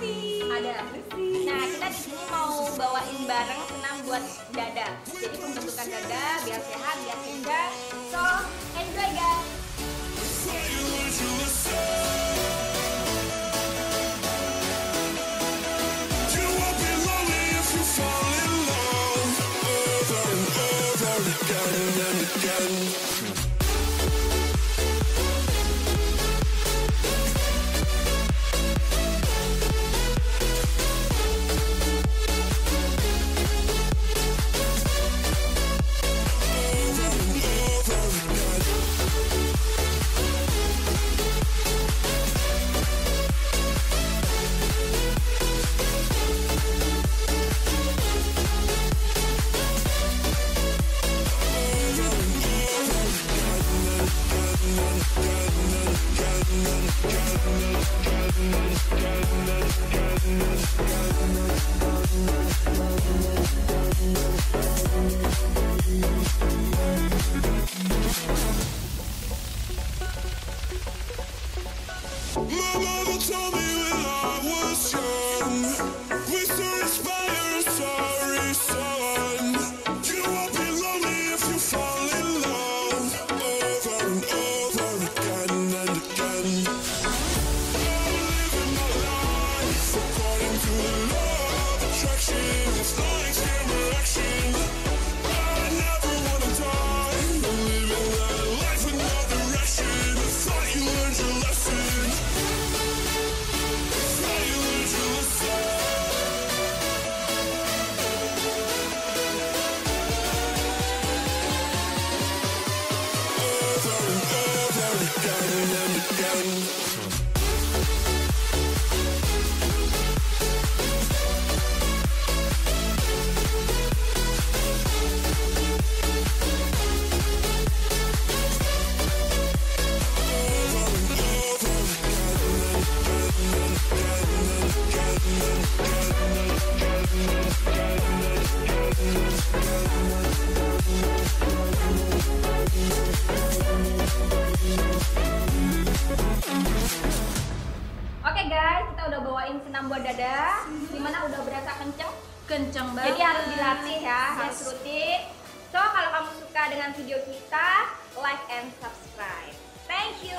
Lucy. ada Lucy. Nah, kita di sini mau bawain bareng senam buat dada. Jadi pembentukan dada biar sehat, biar kencang. So, enjoy guys. Mama told me kita udah bawain senam buat dada. Di mana udah berasa kenceng. Kenceng banget. Jadi harus dilatih ya, harus Yes. rutin. So, kalau kamu suka dengan video kita, like and subscribe. Thank you.